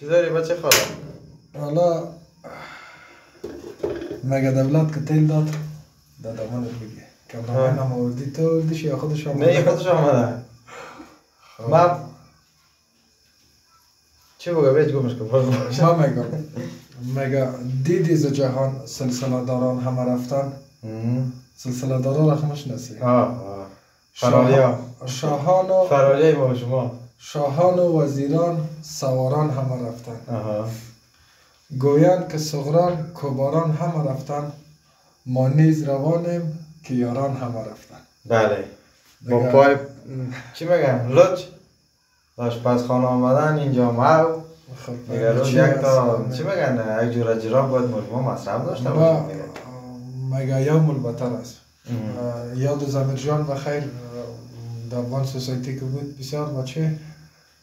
چیزاری بچه خاله حالا مگه دولت که تیل داد؟ داد امانت بگی. کمرمین هم آوردی تو آوردیش یا خودش آمده؟ نه خودش آمده. خب. من چی بگم؟ بیج گمش کن. ما میگم مگه دیدی ز جهان سلسله داران همه رفتن. سلسله داران رقمش نسی. آه آه. فرالیا شاهان و فرالیای ما شما. شاهان و وزیران سواران همه رفتن. آها. گویند که صغران کباران همه رفتن. ما نیز روانیم که یاران همه رفتن. بله. با پای چی میگن لچ آشپزخانه آمدن اینجا مو خب دیگه روز چی یک؟ تا چی میگن یک جور جراب باید مجموع مصرف داشته ما باشیم مگه یوم البتر است؟ یاد زمیر جان بخیر در افغان سوسایتی که بود بسیار بچه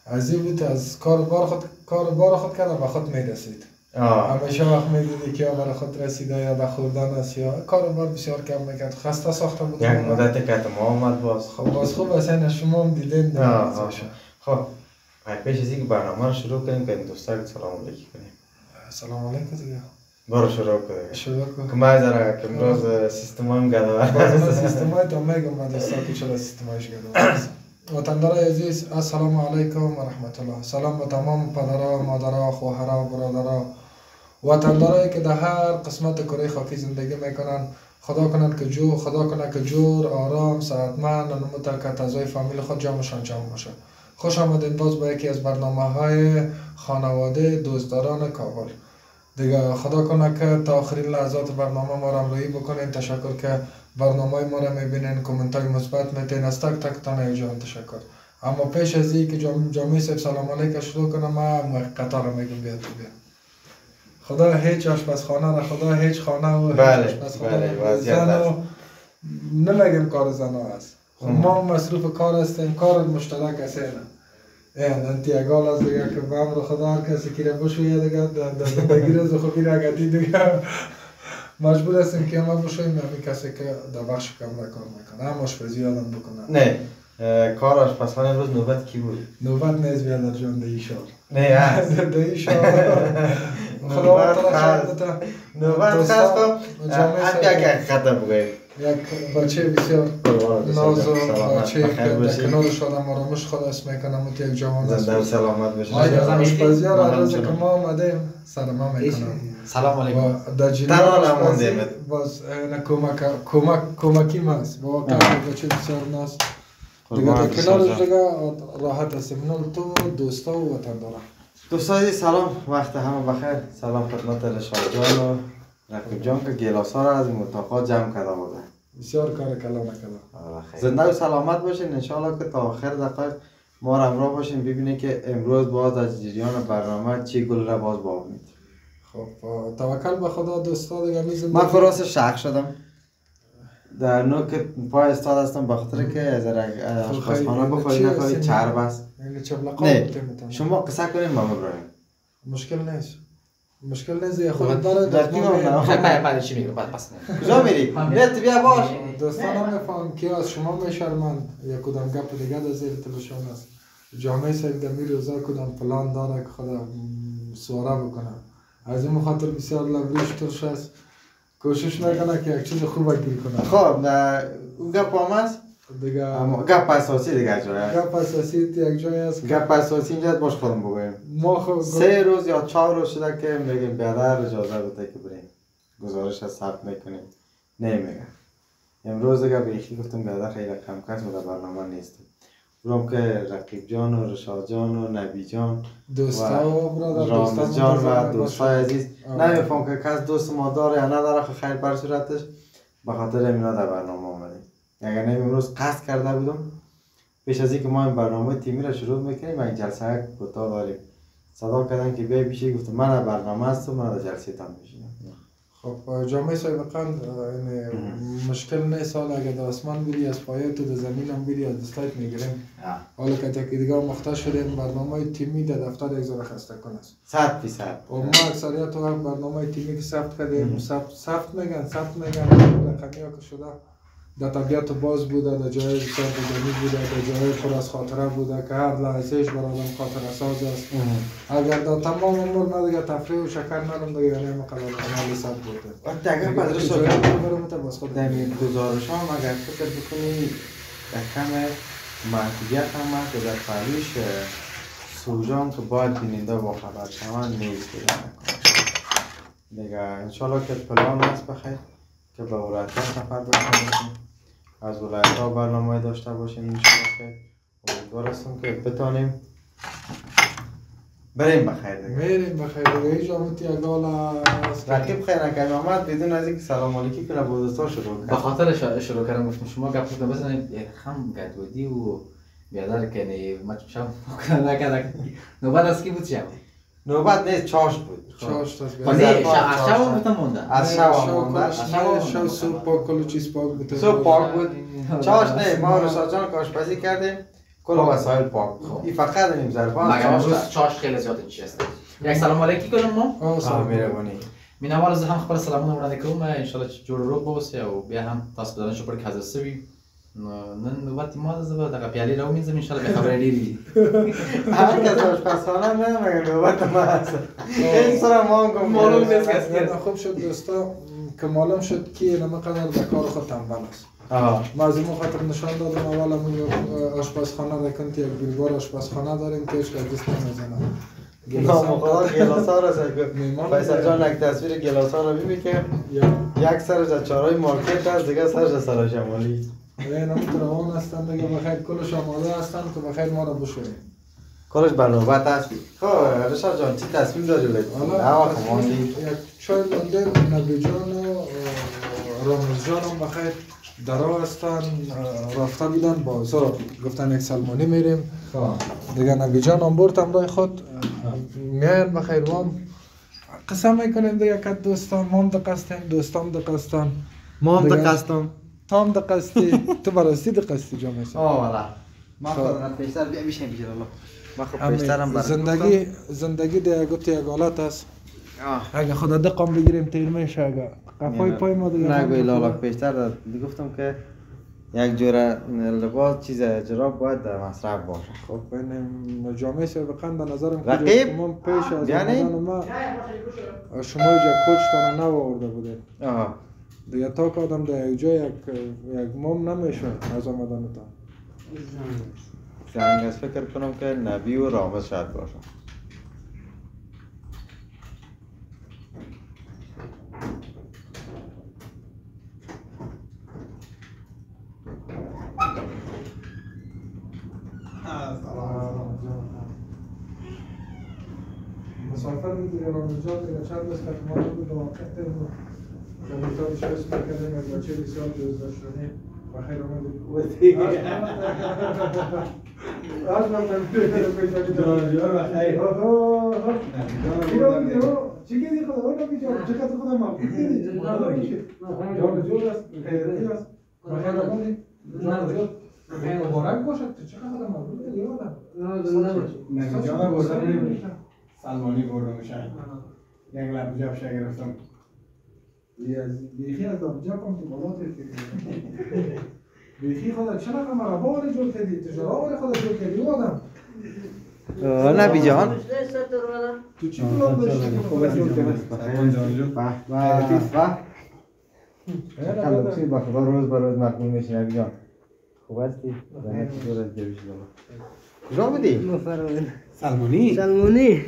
از این بود از کار بار خود کار بار خود کرد و خود می‌رسید. همیشه وقت می‌دیدی که یا برای خود رسیده یا به خوردن است یا کار بار بسیار کم می‌کرد. خسته ساخته بود یک مدت که ما آمد باز. خب باز خوب است. این شما هم دیدین. خب پیش از اینکه برنامه رو شروع کنیم که دوستا که سلام علیکی کنیم سلام علیکم دیگه ما ذره که امروز سیستم هم باز گده من سیستم های تا میگم من دوستا که چرا سیستم هایش گرده وطندار عزیز السلام علیکم و رحمت الله سلام به تمام پدرها مادرها خواهرها برادرها وطندارایی که در هر قسمت کره خاکی زندگی می‌کنن خدا کنند که جو خدا کنه که جور آرام صحتمند و نمو که فامیل خود جمعشان جمع باشه خوش آمدین باز به یکی از برنامه های خانواده دوستداران کابل دیگه خدا کنه که تا آخرین لحظات برنامه ما را همراهی بکنین. تشکر که برنامه ما را می‌بینین کامنت های مثبت میتین. از تک تک تنه جان تشکر. اما پیش از این که جام جامعه صاحب سلام علیکم شروع کنم ما قطار میگم بیاد بیاد. خدا هیچ آشپزخانه را خدا هیچ خانه و هیچ بله، بله، و. نمیگم کار زن است. خب. ما مصروف کار هستیم کار مشترک است این انتی اگال از دیگه که به امر خدا هر کسی که را بشویه دیگه در زندگی رو خوبی را گتی دیگه مجبور هستیم که ما بشویم. همین کسی که در بخش کمره کار می‌کنه. هم آشپزی آدم بکنه. نه. کار آشپزخانه امروز نوبت کی بود؟ نوبت نیز بیادر جان در ایشار نه هست در ایشار خدا نوبت ده. نوبت خاص کن جامعه هم صاحب. یک بچه بسیار ناز و بچه که بخیر در باشی کنار شادم آرامش خود است می‌کنم و یک جوان است زنده سلامت ما از آشپزی ها را ما روز که. ما آمدیم ما می‌کنم سلام علیکم در آشپزی نماندیم. باز کمک کمک کمکی ماست با واقعا بچه بسیار ناز دیگه کنارش دیگه راحت هستیم نول تو دوستا و وطن دارم دوستان سلام وقت همه بخیر سلام خدمت رشاد جان و رقیب جان که گیلاس ها را از این متاقا جمع کرده بوده. بسیار کار کلا نکرده زنده و سلامت باشین. انشاءالله که تا آخر دقایق ما را همراه باشین. ببینید که امروز باز در جریان برنامه چی گل را باز خب اه، توکل به خدا دوستا دیگه می من خلاص شک شدم. در نوک پای استاد هستم به خاطر که از آشپزخانه خیلی- بخوری هستیم؟ چرب است یعنی نه. شما قصه کنیم ما ببریم مشکل نیست. مشکل نیست خود داره بعد بعد چی میگم بعد پس کجا میری؟ بیت بیا باش. دوستان هم میفهم که از شما میشرمند؟ یا کدام گپ دیگه در زیر تلویزیون است. جامعه صاحب در می روزا کدام پلان داره که خدا سواره بکنه؟ از این مخاطر بسیار لبریش ترش است. کوشش می‌کنه که یک چیز خوب گیر کنه. خب نه اون گپ هم گپ اساسی دیگه جای هست. گپ اساسی یک جای است که گپ اساسی اینجا باش خودم بگویم ما خب سه روز یا چهار روز شده که میگیم بیادر اجازه بده که بریم. گزارش از ثبت می‌کنیم نمیگم. امروز دیگه بیخی گفتم بیادر خیلی کم کس در برنامه نیستیم. برام که رقیب جان و رشاد جان و نبی جان دوستا و برادر دوستا جان و دوستای باشه. عزیز. نمیفهم که کس دوست ما داره یا نداره خب خیر بر صورتش. به خاطر امینا در برنامه آمدیم اگر نه امروز قصد کرده بودم پیش از اینکه ما این برنامه تیمی را شروع می‌کنیم یک جلسه کوتاه داریم صدا کردن که بیای بیشه گفتم من برنامه هستم من در جلسه تام میشینم. خب جامعه صاحب قند یعنی مشکل نیست حالا اگه در آسمان بری از پایه تو در زمین هم بری از دستایت می‌گیریم. حالا که تکی دیگه مختص شدیم برنامه تیمی در دفتر یک ذره خسته کن است. صد فیصد. و ما اکثریت وقت برنامه تیمی که ثبت کردیم ثبت میگن ثبت میگن رقمی ها که شده. در طبیعت باز بوده در جای بسیار بوده در جای پر از خاطره بوده که هر لحظهش بر آدم خاطره ساز است. اگر در تمام عمر ما دیگه تفریح و شکر نرم دیگه یعنی مقدر عمل صد بوده وقتی اگر پدرش رو برم در این گزارش هم اگر فکر بکنی در کم محدودیت هم که در پرویش سوژان که باید بیننده با خبر شوند نیست دیگه انشالله که پلان هست بخیر. که به ولایت ها سفر بکنیم از ولایت ها برنامه داشته باشیم انشالله که امیدوار هستم که بتانیم بریم بخیر دیگه میریم بخیر دیگه هیچ آمد یگال است رقیب خیر نکرد آمد بدون از اینکه سلام علیکی کنه بودستا شروع به کرد خاطر شا- شروع کردم گفتم شما گپ کنید بزنید. یک خم گدودی و بیادر کنی. ما شب نکرد. نوبت از کی بود شب؟ نوبت نیست چاش بود. چاش تاست خب نه ظرفات شب گفتم مونده از شب. کلش از شب شو. سوپ پاک کلو چیز پاک بوده صبح پاک بود. چاش نه ما رشاد جان کاشپزی کردیم. کل وسایل پاک. خب. این فقط این ظرفان مگر چاش. چاش خیلی زیاد چی است یک سلام علیکی کنم ما. سلام. مهربانی. من اول از هم خبر سلامونه وړاندې کوم ان شاء الله چې جوړ روغ اوسئ او بیا هم تاسو دغه شپه کې حاضر سوي نن نوبت ما ده زه به دغه پیالې راومینځم ان شاء الله بیا خبرې ډېرې دي هر کس آشپزخانه نه مگه نوبت ما هست این سر ما هم معلوم کرد. نیست. کس کرد. خوب شد دوستا که معلوم شد که نمقدر در کار خود تنبل است ما از این خاطر نشان دادم اول همون آشپزخانه را کنت یک بیلبار آشپزخانه داریم که هیچ کس دست نمی‌زنه نام خدا گلاس ها را فیصل جان یک تصویر گلاس ها را ببین که یک سرش از چارای مارکت هست دیگه سرش از سرای شمالی این هم روان هستند دیگه بخیر کلش آماده هستند که بخیر ما را بشویم کلش بر نوبت هست خب رشاد جان چی تصمیم داری بگی؟ حالا نه یک چای مانده نبی جان و رامز جان هم بخیر. در راه هستن رفته بودن بازار گفتن یک سلمانی میریم. دیگه نبی جان هم برد همراه خود. میاین بخیر ما هم قسم می‌کنیم دیگه که دوستان ما هم دق هستیم دوستان دق هستن ما هم دیگه- دقستم تو هم دق هستی تو براستی دق هستی جا میسن آه والا ما خب. خود پیشتر بیا بیشتر بیشتر الله ما خود پیشترم زندگی زندگی دیگه گفتی یک حالت است. آه. اگه خدا دقم بگیریم تیر میشه اگه قفای پای ما دیگه نگوی لالا پیشتر گفتم که یک جوره لباس چیز جراب باید در مصرف باشه خب این جامعه سابقا به نظرم رقیب؟ پیش از یعنی؟ شما اینجا کوچتان نو آورده بوده آها دیگه تا که آدم در یک جا یک یک مام نمیشه از آمدن تا زنگ از فکر کنم که نبی و رامز شاید باشه مسافر بودی در آنجا دیگه چند دست که ما بود و واقع تیم کمیتارش اسم کردیم یک بچه بسیار جزداشتانی بخیر آمدید از من بخیر. چی کردی خدا اون نمی جان چقدر خدا مقبول کردی جان جور است آمدید جان جور مبارک باشد تو خدا مقبول کردی آدم نتیجه بردم سلمانی بردم شاید یک لب جب شاید گرفتم. بیخی از کن تو بالا بیخی خدا چرا مرا باری جور کردی تجارا خدا جور کردی او آدم نبی جان تو چی بلان داشتی به به چی خدا روز به روز مقبول میشه نبی جان خوب هستی؟ زنه چطور از جویش بالا کجا بودی؟ سلمانی سلمونی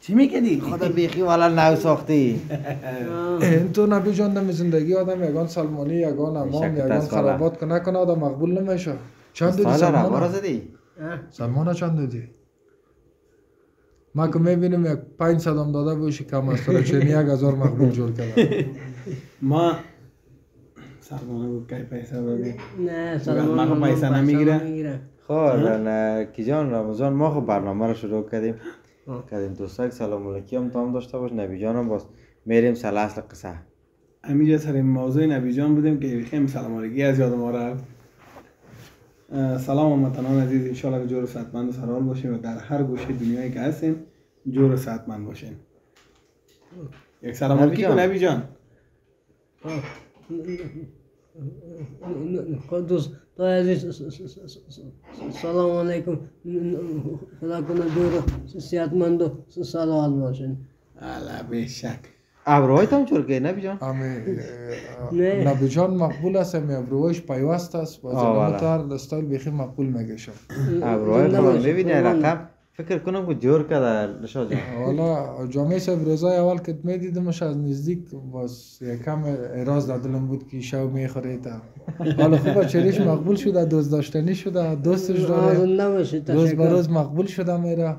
چی می‌کردی؟ خدا بیخی والا نو ساختی. این تو نبی جان دم زندگی آدم یگان سلمانی یگان امام یگان. خرابات که نکنه آدم مقبول نمیشه. چند دادی سالا را سلمان زدی؟ سلمان چند دادی؟ ما که می‌بینیم یک پنج صدام داده باشی کم است. تو را چنین یک هزار مقبول جور کرده ما سلمانه بود که پیسه دادی. نه سلمان خب پیسه نمی‌گیره؟ خب خب کی جان رمضان ما خب برنامه رو شروع کردیم. کردیم دوستا یک سلام علیکی هم تام داشته باش نبی جان هم باز میریم سل اصل قصه همینجا سر موضوع نبی جان بودیم که خیلی سلام علیکی از یاد ما رفت سلام هموطنان عزیز انشالله که جور و صحتمند و سرحال باشیم و در هر گوشه دنیایی که هستیم جور صحتمند باشین یک سلام علیکی جان. کن نبی جان دوست سلام علیکم خدا کنه دور و صحتمند و سلامت باشین الا به شک ابروهایت هم چرکه نبی جان. نبی جان مقبول است امی ابروهایش پیوست است بله. زلمتر استایل بیخی مقبول میگشه ابروهای. ببینی قربان. رقم فکر کنم که جور کرده رشا جان حالا جامعه صاحب روزای اول که میدیدمش از نزدیک باز یکم اراز در دلم بود که شو می‌خوره تا. حالا خوب چریش مقبول شده دوست داشتنی شده دوستش داره. روز به روز مقبول شده میره.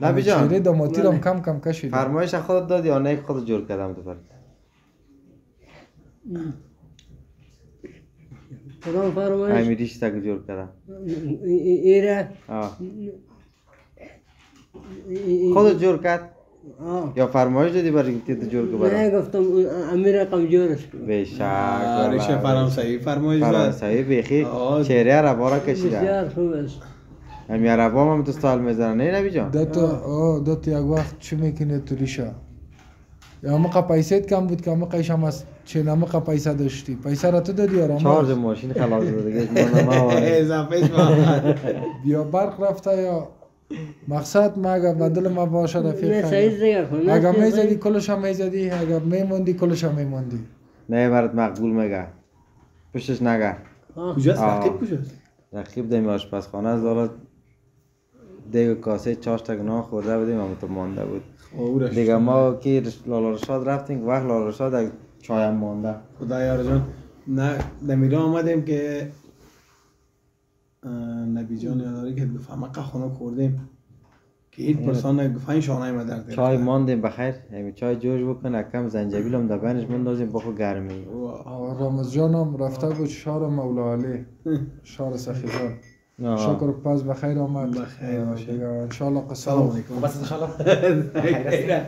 نبی جان. چهره داماتی بله. هم کم کم کشید فرمایش خودت دادی یا نه؟ خود جور کردم تو فرد کدام فرمایش. امیریش تک جور کردم ای- ای- ایره. خودت جور کرد آه. یا فرمایش دادی برای که تو جور که نه گفتم امیر رقم جورش به شک ریش والله. فرانسوی فرمایش داد. فرانسوی بیخی. آه. چهره عربا را کشیده بسیار خوب است همی عربا هم تو سال می‌زنن نه نبی جان. دو تا آه. دو تا یک وقت چی می‌کنه تو ریشه یا مقا پیسیت کم بود که مقایش هم از چه نمقا پیسه داشتی؟ پیسه را تو دادی یا چارج ما ماشین خلاص داده دیگه ما ما یا برق رفته یا مقصد ما اگر بدل ما باشه رفیق اگر می‌زدی. کلش هم می‌زدی اگر میموندی کلش هم میموندی. نه برات مقبول میگه. پشتش نگه. کجاست. رقیب کجاست؟ رقیب دیم آشپزخانه از دارد دیگه کاسه چاش تک نان خورده بودیم هم تو مانده بود. او دیگه ما که لالا رشاد رفتیم وقت لالا رشاد چایم مانده. خدا یار جان نه دمیره آمدیم که نبی جان یاداری که گفت مقه خونه خوردیم. که هیچ پرسان نگفت این شانه ما در دل چای ماندیم بخیر. همین چای جوش بکن کم زنجبیل هم دبنش مندازیم بخو گرمی رامز جان هم رفته بود شار مولا علی شار سخیزان. شکر پس بخیر آمد. بخیر باشه. انشالله قصه سلام علیکم. خوب است انشالله.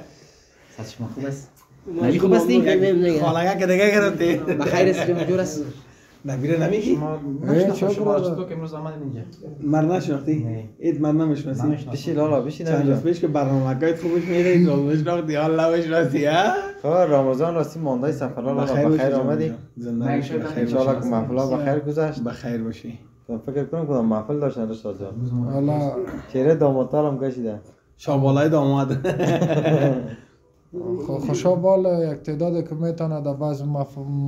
صد شما خوب است ما خوب؟ کردیم دیگه. خالگه که دیگه گرفتی. بخیر است جون جور است نبیره نمیگی. شما را برادر؟ چطور که امروز آمدین اینجا مرد نشناختی؟ نه. اید مرد نمی‌شناسی؟ لالا بشی چند نبی روز پیش که برنامه های خوبش میره این روز نشناختی حالا نمی‌شناسی ها؟ خب رمضان راستی مانده سفر لالا بخیر آمدی. زنده باشی بخیر انشالله که باشی محفلا بخیر گذشت. بخیر باشی. من فکر کنم کدام محفل داشتن رشاد جان حالا چهره دامادتر هم کشیده شابالای داماد. خوشا بال یک تعداد که می‌تونه در بعض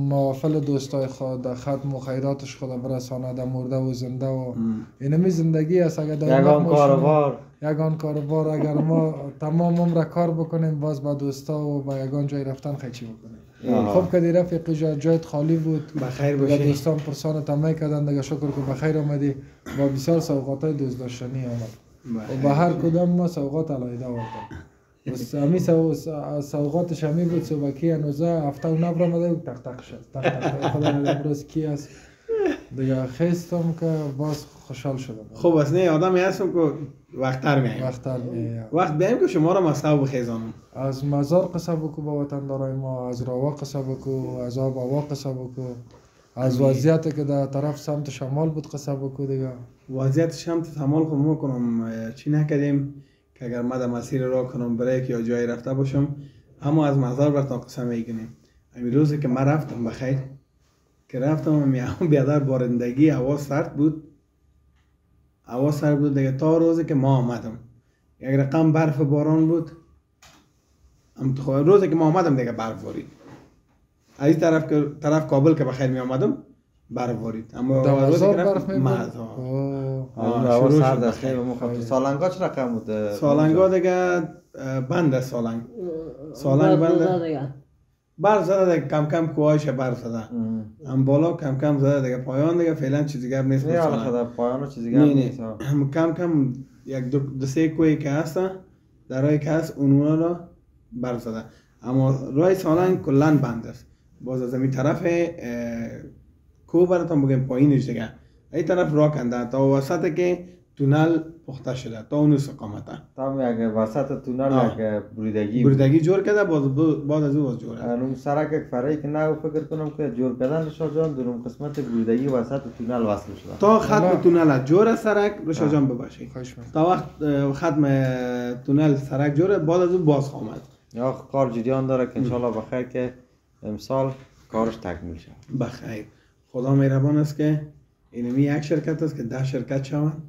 محافل دوستای خود در ختم و خیراتش خود برسانه در مرده و زنده و اینمی زندگی است. اگر در یگان کاروبار. یگان کاروبار. اگر ما تمام عمر کار بکنیم باز با دوستا و با یگان جای رفتن خیلی بکنیم. خوب که دی رفیقی جا جایت خالی بود. بخیر باشی دوستان پرسان تمه کردن. دیگه شکر که بخیر آمدی با بسیار سوقات های دوست داشتنی آمد و به هر کدام ما سوقات علایده آوردم بس امی سو سوقات شمی بود صبحکی انوزه هفته و نبر آمده بود تق تق شد تق تق خدا امروز کی است دیگه خیستم که باز خوشحال شدم خب از نه آدمی هستم که وقت تر میایم وقت می وقت بیایم که شما را مصحب بخیزانم از مزار قصه بکو با وطندارای ما از راوا قصه بکو از آب هوا قصه بکو از وضعیتی که در طرف سمت شمال بود قصه بکو دیگه وضعیتش هم تحمل خود ما کنم چی نکردیم که اگر در مسیر را کنم بریک یا جایی رفته باشم اما از مزار برتان قسم می‌کنیم. همین روزی که من رفتم بخیر که رفتم همی بیادر بارندگی هوا سرد بود. هوا سرد بود دیگه. تا روزی که ما آمدم. یک رقم برف باران بود. هم روزی که ما آمدم دیگه برف بارید. از این طرف که طرف کابل که بخیر می آمدم برف بارید اما که برف بود مزار. هوا سرد است. خیلی مخاطب سالنگا چه رقم بود سالنگا دیگه بند است سالنگ. سالنگ بعد بنده. زده دیگه. برف زده دیگه کم کم کوهایش برف زده هم بالا کم کم زده دیگه. پایان دیگه فعلا چیز دیگر نیست نه خدا پایان چیزی نه نیست کم کم یک دو, دو سه کوهی که هست در که هست اونها را برف زده اما راه سالنگ کلا بند است. باز از این طرف کوه براتون بگم پایینش دیگه این طرف راه کنده تا وسط که تونل پخته شده تا اون استقامته تا یک وسط تونل. یک بریدگی بود. بردگی جور کرده باز بعد از او باز جور کرده. اون سرک یک فرعی که نه فکر کنم که جور کردن رشاد جان در اون قسمت بریدگی وسط تونل وصل شده تا ختم تونل جور سرک رشا. جان می‌آمد. تا وقت ختم تونل سرک جوره بعد از او باز آمد یا کار جریان داره که انشالله بخیر که امسال کارش تکمیل شد بخیر خدا مهربان است که اینمی یک شرکت است که ده شرکت شوند.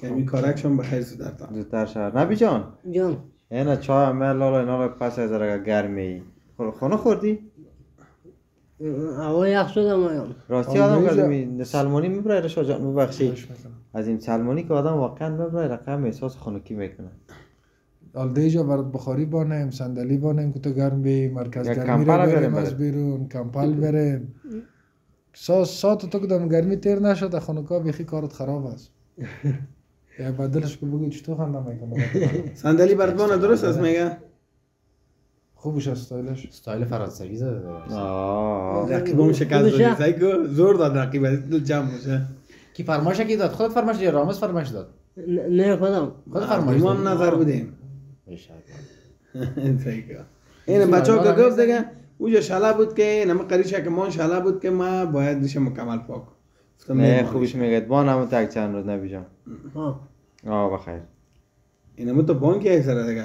که این کارکشون به خیر زودتر زودتر شد نبی جان. جان. اینا چای همه لالا اینا رو پس از اگر گرمی. خونه خوردی؟ هوا یخ شده مایان راستی آدم کردم سلمانی می‌بره رشا جان؟ ببخشید می‌کنم. از این سلمانی که آدم واقعا ببره رقم احساس خنکی می‌کنه. حال دیجا برات بخاری بانیم صندلی بانیم که تو گرم بی مرکز گرمی را بریم از. بیرون کمپل بریم. سا ساعت تو کدام گرمی تیر نشد خانوکا بیخی کارت خراب است. یا بدلش که بگی چطور خنده می‌کنه صندلی برات درست است میگه؟ خوبش است استایلش استایل فرانسوی زده آه رقیبم شکست سعی کن زور داد رقیب دل جمع باشه. کی فرمایش کی داد؟ خودت فرمایش یا رامز فرمایش داد. نه خودم. خود فرمایش ما هم داد نظر بودیم. بچه ها که گفت دیگه اوجا شلا بود که نمه قریشه که من شلا بود که ما باید دیشه مکمل پاک نه خوبش میگه. با نمو تک چند روز نبی جان. ها آه بخیر اینم تو بانک یک سره دیگه.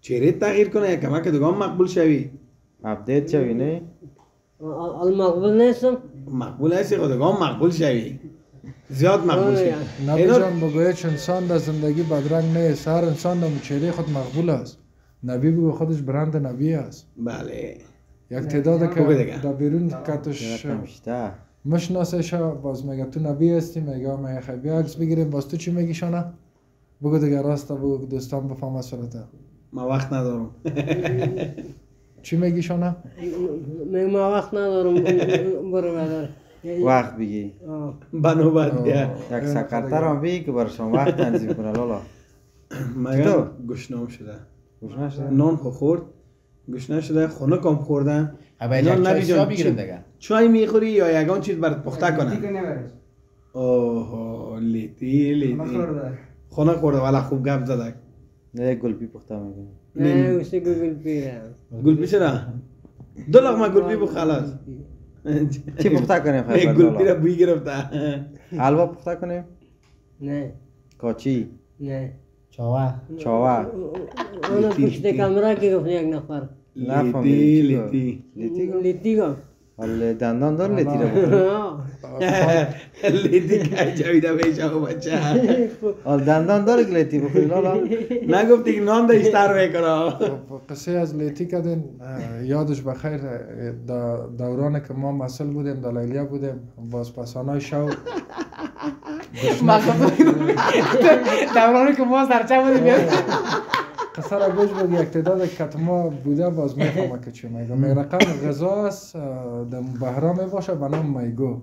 چهره تغییر کنه یا کمک دوگان مقبول شوی. اپدیت شوی نه؟ المقبول نیستم. مقبول هستی خودگان مقبول شوی. زیاد مقبول شوی. نبی جان بگو هیچ انسان در زندگی بدرنگ نیست. هر انسان در چهره خود مقبول است. نبی بگو خودش برند نبی است. بله. یک تعداد دیگه. که در بیرون کتش مشناسش باز میگه تو نبی هستی میگه میگه خیلی بیا عکس بگیریم. باز تو چی میگی شانه بگو دیگه راست بگو که دوستان بفهم صورته. ما وقت ندارم. چی میگی شانه ما وقت ندارم برو بدر وقت بگی. بنابرد بیا. یک سکرتر هم بگی که برای شما وقت تنظیم کنه لالا. مگه؟ گشنام شده گوش نشده. نان خو خورد؟ گشنه شده خونه کم خوردن. اول اینا یک چای نبی جان، دیگه. چای می‌خوری یا یگان چیز برات پخته کنن؟ اوه لیتی لیتی. خونه خورده. والا خوب گپ زدک نه یک گلپی پخته می‌کنه نه. اسی گوگل پیره گلپی چرا؟ دو لغمه گلپی بو خلاص. چی پخته کنیم؟ خیلی گلپی را بوی گرفته. حلوا پخته کنیم؟ نه. کاچی؟ نه. چاوا چاوا اون پشت کامرا که گفت یک نفر. لیتی لیتی گفت لیتی گفت ولی دندان دار لیتی رو. لیتی که جویده بیشه و بچه حال دندان داره که لیتی بخوری لالا نگفتی که نان داشتر می‌کنه قصه از لیتی کردین یادش بخیر دوران که ما مسئول بودیم در لیلیا بودیم باز پسانای شو دورانی که ما سرچه بودیم قصه را گوش بگی یک تعداد کتما بوده باز می‌فهمه که چی میگه می رقم غذا است در بهرام باشه به نام میگو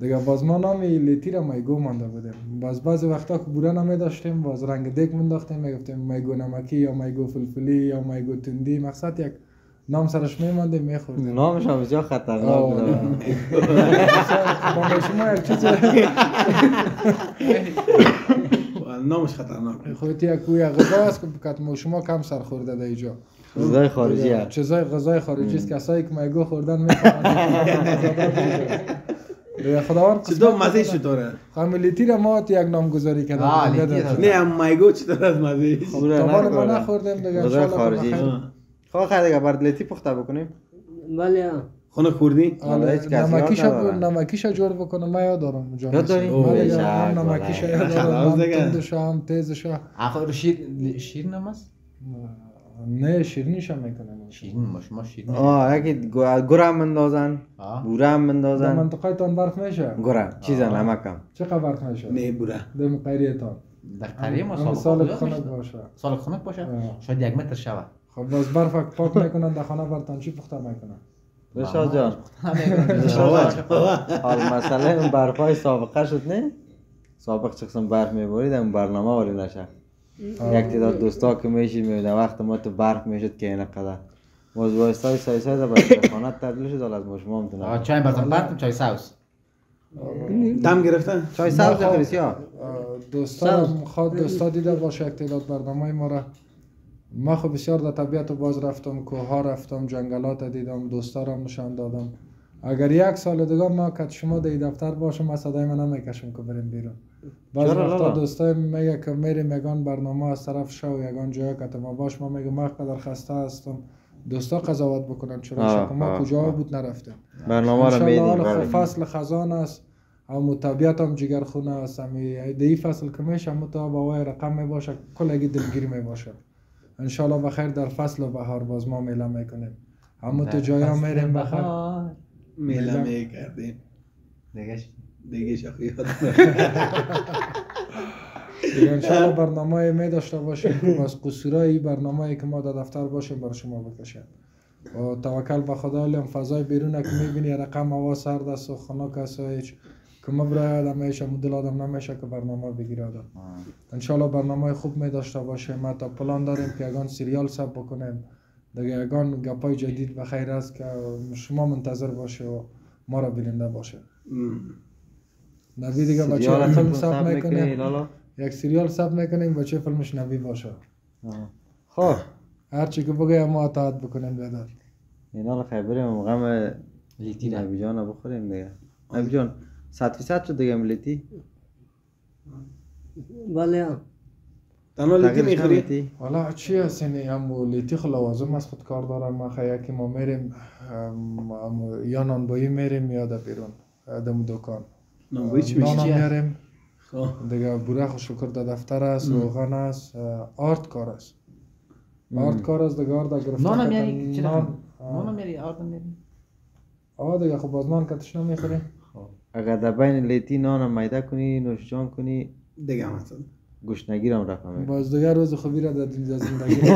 دیگه باز ما نام لیتی را میگو مانده بودیم. باز بعضی وقتا که بوره نمی داشتیم باز رنگ دیگ منداختیم می‌گفتیم میگو نمکی یا میگو فلفلی یا میگو تندی مقصد یک نام سرش میماندیم میخوردیم. نامش هم بسیار خطرناک. بود. با شما یک چیز نامش خطرناک خودتی یک کوی غذا است که کتما شما کم سر خورده در اینجا غذای خارجی هست چیزای غذای خارجی است کسایی که میگو خوردن می‌فهمن خداوند چطور مزه چطوره خامیلیتی را ما یک لیتی در- هست. نه هم میگو چطور از مزه تا ما. نخوردیم دیگه خارجی. خواه خیلی دیگه برد لیتی پخته بکنیم بله. خونه خوردی؟ حالا هیچ کسی یاد نمکیشا نداره. نمکیشا جور بکنم من یاد دارم جان یاد داری؟ اوه، یا شک، هم والله. نمکیشا یاد دارم هم دیگه. تندشا هم آخه شیر شیر نماز نه شیرینیشا می‌کنم. شیرین ما شما شیرین آه یکی گو- گره هم مندازن هم در مندازن منطقه تان برف میشه؟ گره چیزا نمکم. چقدر برف میشه؟ نه بوره در قریه تان. در قریه ما هم سال خنک باشه. سال خنک باشه. شاید یک متر شوه خب باز برف پاک می‌کنن در خانه برتان چی پخته می‌کنن؟ رشاد جان. حال مسئله اون برفای سابقه شد نه سابق چقسم برف میبارید اون برنامه ولی نشه یک تعداد دوستا که میشید می‌بینه وقت ما تو برف می‌شد که اینه قدر باز وایستای سای سای در خانه تبدیل شد حالا از ما شما هم تو آه، نبود. چای برتن برد چای ساوس دم گرفتن چای سبز خود دوستا دیده باشه یک تعداد برنامه ما را ما خب بسیار در طبیعت باز رفتم کوه ها رفتم جنگلات دیدم دوستا را نشان دادم. اگر یک سال دیگه ما که شما در دفتر باشم ما صدای من نمی‌کشم که بریم بیرون. بعض وقتا؟ دوستای میگه که میریم یگان برنامه از طرف شو یگان جای که ما باش. ما میگم ما قدر خسته هستم. دوستا قضاوت بکنن. چرا شما ما کجا. بود نرفتیم. برنامه انشالله میدیم. خب فصل خزان است. هم طبیعت هم جگر خونه است. همی دی فصل که میشه هم تا با وای رقم می باشه کلگی دلگیر می انشالله بخیر در فصل بهار باز ما میله می‌کنیم. همه تو جای هم میریم بخیر. میله می‌کردیم. دیگه؟ دیگه شاخی یاد دیگه انشالله برنامه می داشته باشیم. که از قصورای برنامه که ما در دفتر باشیم بر شما بکشیم. و توکل به خدا لیم فضای بیرون که می‌بینی رقم هوا سرد است و خنک است و هیچ. که مبره آدم میشه مدل آدم نمیشه که برنامه بگیره آدم انشالله برنامه خوب می داشته باشیم ما تا پلان داریم که یگان سریال سب بکنیم. دیگه یگان گپای جدید به خیر است که شما منتظر باشه و ما را بیننده باشه. نوی دیگه بچه فیلم هم سب سب می‌کنی، می‌کنه لالا؟ یک سریال سب می‌کنیم بچه فیلمش نوی باشه. خب. هر چی که بگه ما اطاعت بکنیم بیادر اینا خیلی بریم غم لیتی نبی جان بخوریم دیگه. نبی جان صد فیصد شد دیگه ملیتی؟ بله. تنها لیتی می‌خوری؟ والا چی هست اینی هم لیتی خو لوازم از خود کار دارم. ما خیلی که ما میریم ام، ام، یا نانبایی میریم یا در بیرون دم دکان. نانبایی چی نان میشه؟ میاریم خب. دیگه بورق و شکر در دفتر است روغن است آرد کار است. آرد کار است دیگه آرد گرفته نانم یعنی چی رقم؟ نانم میری؟ آردم میری؟ آه دیگه خب باز نان کتش نمی‌خوریم. اگر در بین لیتی نان میده کنی نوش جان کنی دیگه هم رو هم رقم. باز دیگه روز خوبی را در دنیا زندگی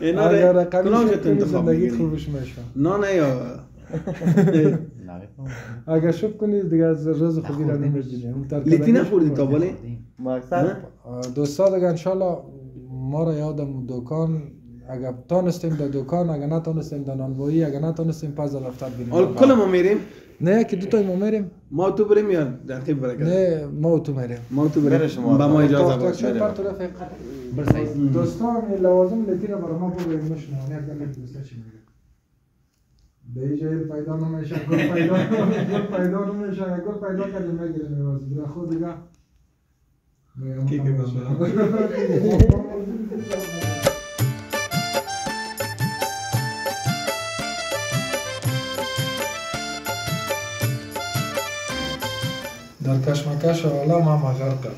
اینا اگر شد کنی انتخاب زندگی؟ خوبش میشه نان یا نه اگر شب کنی دیگه از روز خوبی را نخوردیم. نمی‌بینی اون ترک لیتی نخوردی تا. بالی؟ دوستا دیگه انشالله ما را یادم دکان اگر تانستیم در دکان اگر نتانستیم در نانوایی اگر نتانستیم پس در دفتر بینیم حالا کل ما میریم نه که دو تای ما میریم ما تو بریم یا رقیب برکت نه ما تو میریم ما تو بریم شما. با ما اجازه باش بریم. پر تو رفیق؟ برسایید دوستان لوازم لیتی را برای ما بگویم مشنو نه اگر دوستا چی میگه به جای پیدا نمیشه گل پیدا گل پیدا نمیشه گل پیدا کرده می‌گیره لوازم برای خود دیگه کی که تمام در کشمکش عالم هم غرق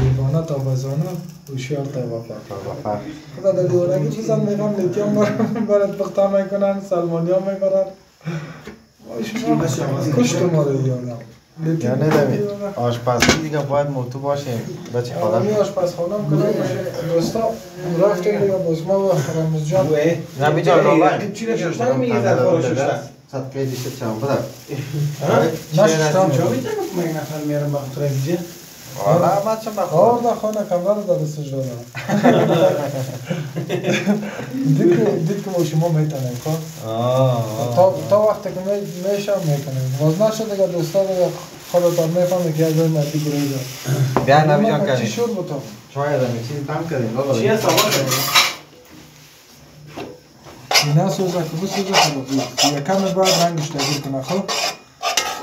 دیوانه تا بزانه هوشیار تا وفا. خدا در دیوانگی بزن میگم لیتی هم برن برات پختا می‌کنن سلمانی هم می‌برن کشت ما رو یادم یعنی دمی آشپزی دیگه باید موتو باشیم بچه آدمی خدا. آشپزخانه هم کنم. دوستا رفتیم دیگه باز ما و رمز جان. نبی جان لالا چی نشستم میگه در کار شده صدقه دیشه چم بده نشستم. چه میتونم من یک نفر میارم با خطر دیگه حالا من چم بخور آور در خانه کمره رو در دستش دادم دید که دید که با شما میتونیم خب تا تا وقتی که می میشم میکنیم باز نشد دیگه دوستا دیگه خودتان میفهمی که یک جای مردی گریزه بیا نبی جان چی کنیم شور بتام چای دمی چیزی کم کردیم لالا چی هست آقا اینا تغییر کنه خب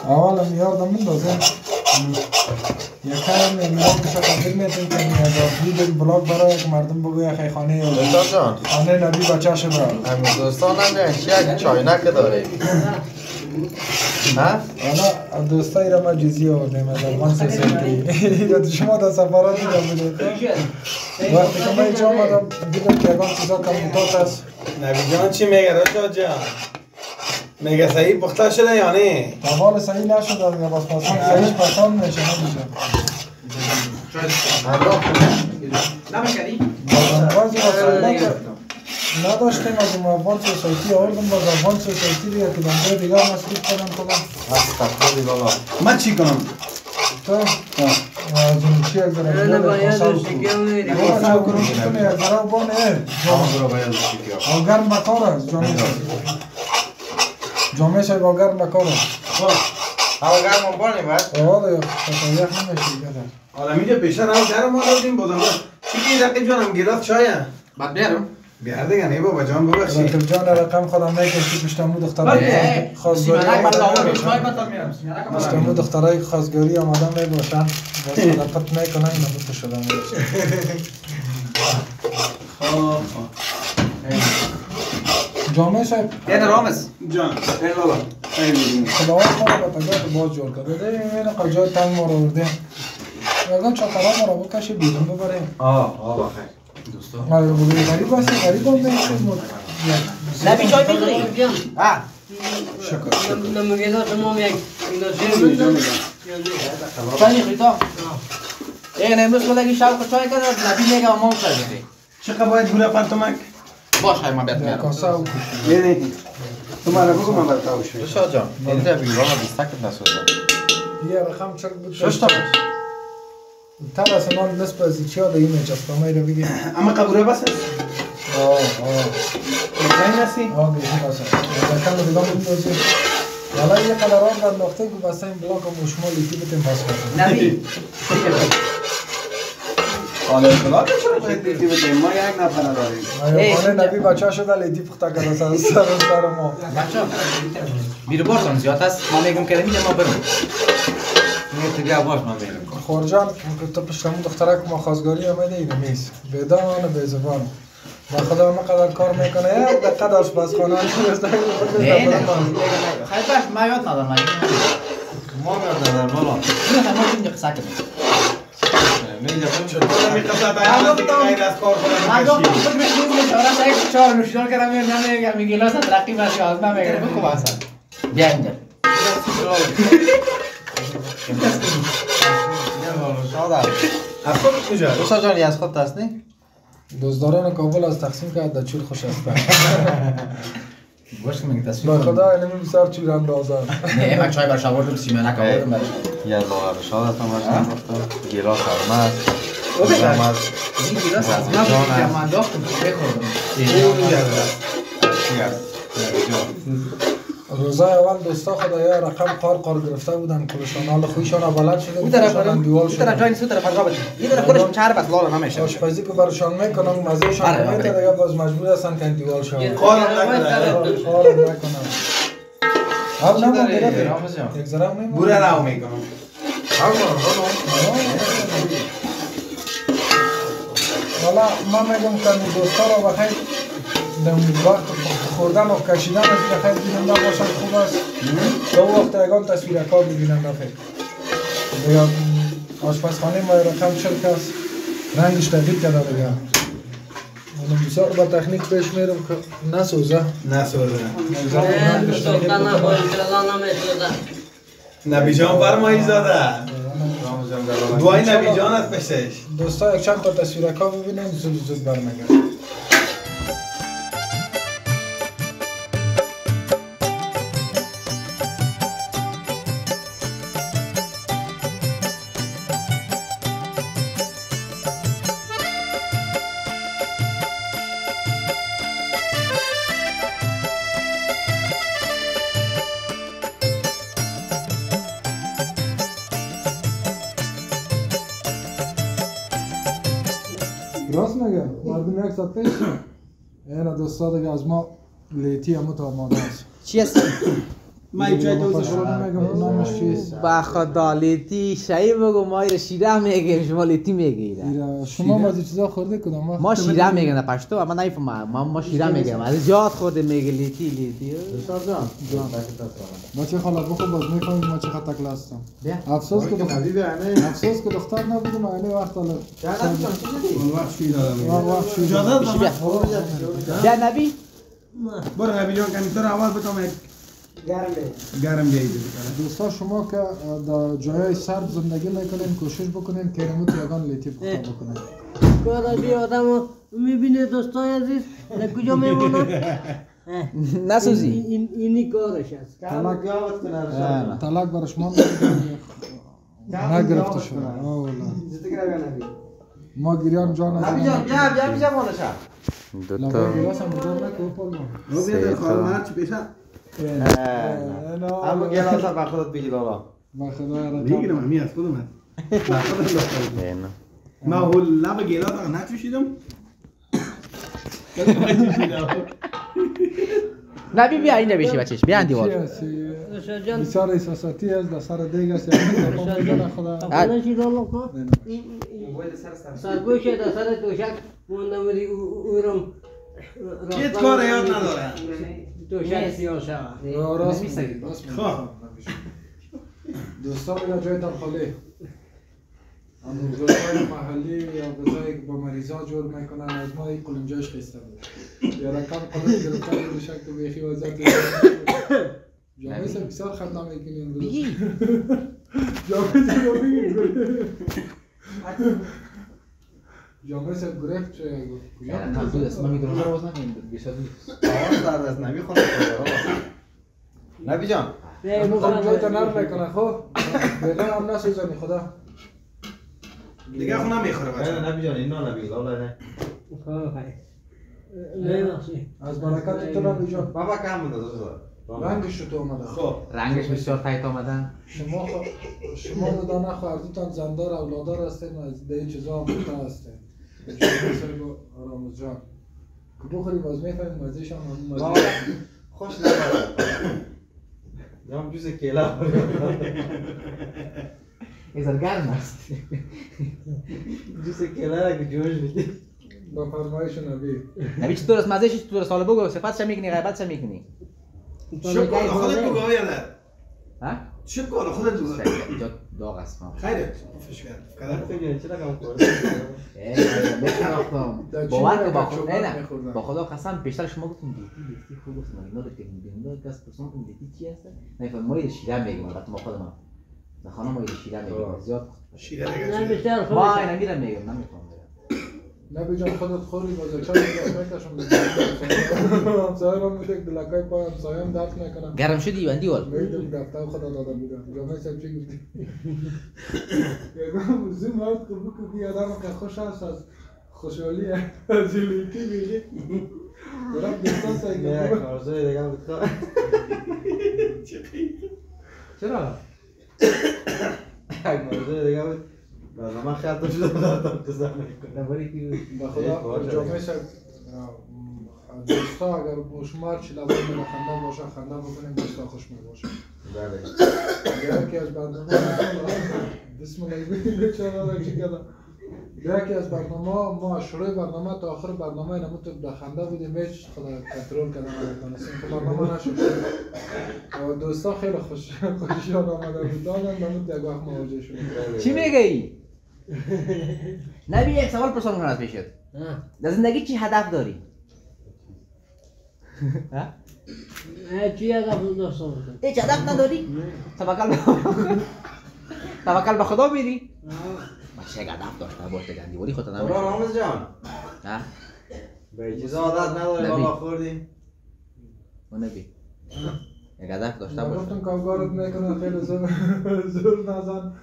اول هم یار دم بندازه یکم رنگش تغییر میتون که ویدیو بلاگ برای که مردم بگوی خیلی خانه دکتر جان خانه نبی بچه شده همین دوستان هم ها؟ حالا دوستایی را ما جزی آوردیم از افغان سوسایتی یا شما در سفرات دیدم بودید وقتی که من اینجا آمدم دیدم که یکان چیزا کمپوتات است. نبی جان چی میگه؟ رشاد جان میگه صحیح پخته شده یا نه؟ اول صحیح نشد یا بس پسند صحیح پسند میشه نمیشه. نداشتیم از اون افغان سوسایتی آوردم باز افغان سوسایتی دیگه که دنبای دیگه مصروف کنم کنم استغفر لالا من چی کنم تو از اون چی یک ذره دیگه میری کنم چاو کنم کنه یک ذره بانه همون رو باید بشید او گرم بکار است جامعه جامعه شای با گرم بکار است همه گرم بانی باید آه دیگه خطا یخ نمیشه دیگه حالا میگه پیشتر هم در ما دادیم بازم چی که رقیب جانم گیرات چایه بعد بیارم بیار دیگه نه بابا جان ببخشید. رقیب جان رقم خودم می‌کشی پشتمو دخترای بله. خواستگاری پشتمو دخترای خواستگاری آمدن. می باشن باز صداقت می‌کنن اینا بوده شدن خب خب جامعه صاحب. یعنی رامز. جان. ای لالا ای بیرون خداوند ما رو به طبیعت باز جور کرده. ده این قل جای تنگ ما رو آورده اگر چاقرا ما رو بکشه بیرون ببره آه آه بخیر دوستا ما رو بگوی غریب هستی غریب هم به این چیز مد چای بگیری آه. شکر نمیگه تمام یک اینا جان چه میگم. چای تو این امروز کلگی شب چای کرد نبی میگه ما چای بگیری چقدر باید گوره پرتمک باش های من بیت یا میارم کاسه و یعنی تو مرا بگو من برات می‌کنم. دوشا جان اینجا بیرون بیستک نسوزه یه رقم چرک بود. شش تا باش. تر از نان نصف از چیا ده این جستامه رو اما قبوره بس است آه آه مطمئن هستی آه بیشی باسه رقم رو دیگه بندازی حالا یه قدر آب در نقطه که بسته این بلاک هم شما لیتی بتیم پاس کنیم نبی حالا اطلاع چرا باید دیدی بدیم ما یک نفر نداریم آیا خانه نبی بچه شده لیتی پخته کرده سر سر سر ما بچه بیرو بارتان زیاد است ما میگم که ما برم تو بیا باش من میرم خورجان که تو پشتمون دختره که ما خواستگاری آمده اینه میز به دان و به زبان با خدا مقدر کار می‌کنه یک دقیقه در آشپزخانه نشسته نه نه خیلی باش ما یاد ندارم من ما در بالا نه ما اینجا قصه کردیم میجا از از کجا جان از خود تسنی دزداران کابل از تقسیم کرد در چول خوش است باش میگه تصویر خدا اینمی بسیار چول اندازه نه من چای برش آوردم سیمنک آوردم برش یه دلار شادت هم باش گفتم گیلاس ببین. این گیلاس از من بود که من انداختم بخوردم روزای اول دوستا خدا یا رقم قار قار گرفته بودن کلشان حال خویشان بلد شده اون طرف کلشان دیوال اون طرف شده جای نیست طرف رابط این طرف خودش چهار بس لالا نمیشه آشپزی که برشان می‌کنن مزهشان بله، بله. میته دیگه باز مجبور هستن که دیوال شون کارم نکنه. کارم نکنن هم نمون دیگه رامز جان. یک ذره هم نمون بوره رو می‌کنم. حالا من میگم که دوستا رو بخیر. در وقت خوردن و کشیدن از بخیر بیننده باشن خوب است. اون وقت یکان تصویر کار ببینن بخیر دیگه آشپزخانه ما رقم شرک است رنگش تغییر کرده دیگه اونم بسیار با تکنیک پیش میرم که نسوزه. نسوزه. نبی جان فرمایی زاده. دوای نبی جان است پشتش. دوستا یک چند تا تصویر کار ببینن زود زود برمیگرد اینا دوستا دیگه از ما لیتی همو تا آماده است. چی هست با خدا لیتی شایی بگو ما ایره شیره میگیم شما لیتی می‌گیره شما بعضی چیزا خورده کدام ما شیره میگیم نه پشتو اما نمی‌فهمم. ما ما شیره میگیم از زیاد خورده میگه لیتی لیتی. ما چه حالا بخو باز می‌کنیم ما تکل هستم بیا. افسوس که دختر افسوس که دختر نبودم اینه وقت حالا. وقت دادم وقت وقت شو اجازه بیا. نبی برو نبی جان کنی تو آواز بکنم یک گرم بیایی دوستا شما که در جای سرد زندگی می‌کنین کوشش بکنین که رموت یگان لیتی پخته بکنین. کاراجی آدم می‌بینه دوستای عزیز در کجا میمونه نسوزی این اینی کارش است طلاق برای شما. نگرفته والله. ما گریان جان از بیا بیا بیا مالشا لبای گیلاس هم بزرگ نکن اما گلاس هم خودت بگی لالا با خدا می‌گیرم همی از خودم ما هول لب گیلاس رو نچوشیدم نبی بیا این نبیشی بچهش بیا دیوار بسیار احساساتی است در سر دیگ است یعنی کافا می‌زنه خدا اپنه چی دارم کن سرگوش در سر توشک بودی او- اویرم کیت کار یاد نداره تو شاید سیاه نمی‌سازی. میگی، راست میگی. خب. دوستان اینا خالی. اما غذای محلی یا غذایی که با مریضا جور می‌کنن از ما این قلنجاش خیسته بود یا رقم قلنج گرفتن بود شک تو بیخی وضعیت جامعه سر بسیار خنده می‌کنی امروز بگی جامعه سر رو بگی جامعه سر گرفت چه نه من میکروفون رو باز نکنیم بیشتر در دست نبی خونه نبی جان خب جایتا نرم می‌کنه خب بیغم هم نسوزنی خدا دیگه خونه می‌خوره نه بچه نبی جان اینا نبی لالا نه از برکت تو نبی جان بابا کم بنده رنگش تو اومده خب رنگش بسیار تایت آمدن شما خو... شما رو دانه خواهردتان زندار اولادار هستین از این چیزا هم بوده هستین با رامز جان که بخوری باز می‌فهمیم مزیش هم همون مزیش خوش نباید یا جوز کلا ایزر گرم است جوز کلا که جوش میدی با فرمایش نبی نبی چطور است مزهش چطور است حالا بگو. صفتش می‌کنی غیبتش می‌کنی شب کن خودت بگو. یاده ها شب کن خودت بگو داغ است ما خیرت باور با؟ خود نه نه. با خدا قسم بیشتر شما گفتیم دیتی دیتی خوب است. اینا داشتیم بیندا کس پرسون دیتی چی هست؟ نه فهم ما شیره میگیم البته ما خودم نه خانم ما یه شیره میگیم زیاد. شیره نه دیگه بیشتر ما اینا میرم میگم نمی‌خوام نبی جان خودت خوری باز چای می‌کشم می‌کنم همسایه رو میشه دلکای پای همسایه هم درد نکنم گرم شدی بندی وال می‌دونم دفتر خدا داده بودم جامعه سب چی گفتی یکم زوم اوت که بکو که آدم که خوش هست از خوشحالی از لیتی میگه دارم دوستان سعی نه کنم کارزوی دیگه بود چرا کارزوی دیگه بود بعد من خط شده دادم قسم می‌کنم کی به خدا جامعه دوستا اگر مشمار چی لبای من خنده باشه خنده بکنیم دوستا خوش می باشه بله یکی از برنامه بسم الله بیچاره را چی کردم یکی از برنامه ما شروع برنامه تا آخر برنامه اینمو تو در خنده بودیم هیچ خدا کنترل کردن نتونستیم که برنامه نشد و دوستا خیلی خوش خوشیان آمده بودن نمود یک وقت مواجه شدیم چی میگی نبی یک سوال پرسان کنم از پیشت. در زندگی چی هدف داری؟ چی هدف باشم هیچ هدف نداری؟ توکل به توکل به خدا میری؟ باشه یک هدف داشته باشه گندی ولی خودت نمیشه رامز جان. ها؟ به چیزا عادت نداری. بابا خوردی؟ و نبی. یک هدف داشته گفتم باشه کارگارت می‌کنه خیلی زور زور نزن.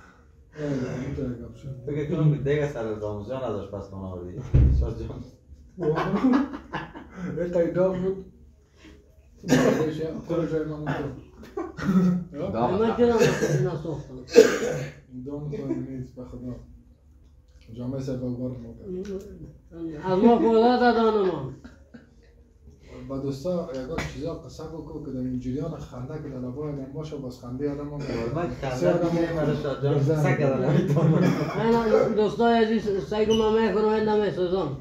شد. فکر کنم که دیگه سر رامز جان ازش پس کنه آوردی شاد جان یک قیدار بود کل جای من بود داغ من است. چرا نساختم دام کنم نیست به خدا جامعه سفالگار موقع از ما خدا دادان ما با دوستا یکان چیزا قصه بکن که در این جریان خنده که در لبای آدم باشه باز خنده آدم هم قصه کردن نمی‌تونم من دوستای عزیز سعی کنم می‌کنم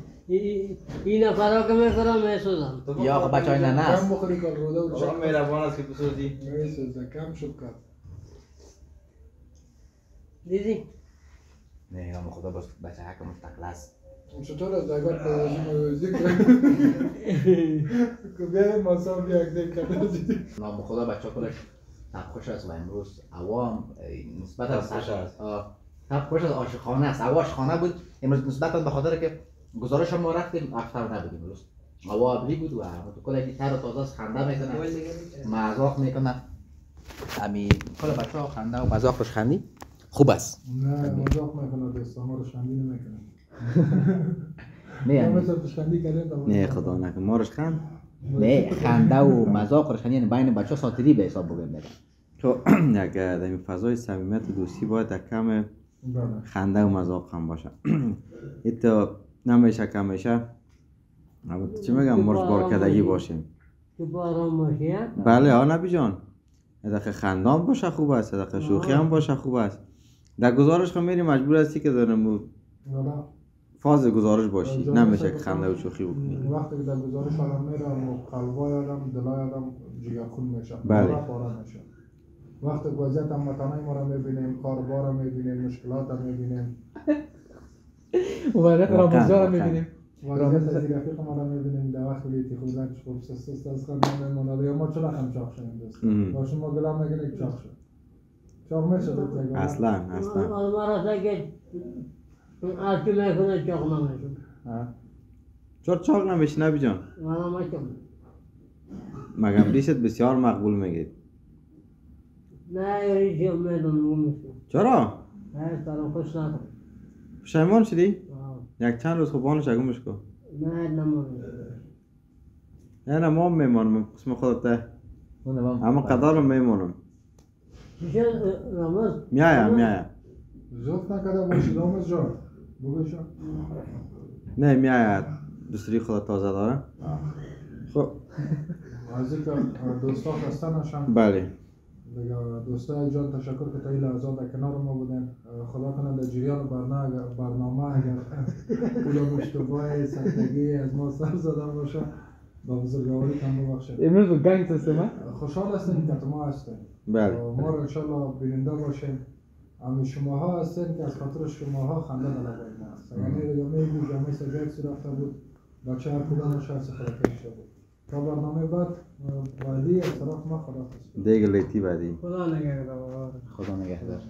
این نفرا که می‌کنم میسوزم یا آقا بچه های نه کم است بخوری کار روده و آقا مهربان است که بسوزی میسوزه کم شد کرد دیدی؟ نه خدا باش بچه حق مستقل است. چطور از دگار پیدازی موزی که بیایم ماسا بیا دیگه کرده نام خدا بچه کلش تب خوش است و امروز عوام نسبت از تب خوش است. آه، تب خوش از عاشقانه است. هوا عاشقانه بود. امروز نسبت به خاطر که گزارش ما رفتیم افتر نبودیم امروز. هوا ابری بود و تو کل اینی تر و تازه است. خنده می‌کنه مذاق می‌کنه امی کل بچه ها خنده و مذاق روش خندی؟ خوب است. نه مذاق می‌کنه دوستا ما رو شندی نمی‌کنه. نه ما یعنی- نه خدا نکن مارش خند نه خنده و مذاق روش یعنی بین بچه ها ساتری به حساب بگیم میگم تو یک در این فضای صمیمیت و دوستی باید یک کم بله. خنده و مذاق هم باشه. این تو نمیشه که همیشه اما چی میگم؟ مرز بارکدگی باشه تو باران باشی؟ بله ها نبی جان. دقیقه خندان باشه خوب است. دقیقه شوخی هم باشه خوب است. در گزارش خود میری مجبور هستی که دارم والا فاز گزارش باشی نمیشه که خنده و. شوخی بکنی. وقتی که در گزارش آدم میرم و قلبای آدم دلای آدم جگرخون میشه بله. میشه وقتی وضعیت هموطنای ما رو می‌بینیم کاربار رو می‌بینیم مشکلات رو می‌بینیم. رامزجان رو واقعاً. می‌بینیم. وضعیت از رفیق ما رو می‌بینیم. در وقتی لیتی خوزن چه خوب سست است از خود میموند یا ما چرا هم چاق شدیم دوست؟ مهم. با شما گلام میگنه که چاق شد. چاق میشه اصلا اصلا. آرچی می‌کنه چاق نمیشه چرا چاق نمیشی نبی جان؟ مگم ریشت بسیار مقبول میگید نه یاری چی می‌دونم چرا نه سلام خوش نکن پشیمان شدی آه. یک چند روز خوبانو شگمش کن نه نمونه نه نه ما میمانم قسم خودت اما قدرم میمانم میایم میایم. زفت نکده باشی رامز جان. نه میاید دوسری خدا تازه داره؟ خب. از اینکه دوستا خسته نشن بله. دیگه دوستای جان تشکر که تا این لحظات در کنار ما بودن خدا کنه در جریان برنامه برنامه اگر پول مشتبه سختگی از ما سر زده باشه با بزرگواری کم ببخشید. امروز گنگ سیستم خوشحال هستیم که ما هستیم. بله. ما رو انشالله بیننده باشیم اما شما ها هستین که از خاطر شما ها خنده در لبای ما هست یعنی یا میگو جامعه سجاکسی رفته بود. بچه هر کدامش هست خلاصه شده بود. تا برنامه بعد بعدی از طرف ما خدا دیگه لیتی بعدی. خدا نگهدار. خدا نگهدار.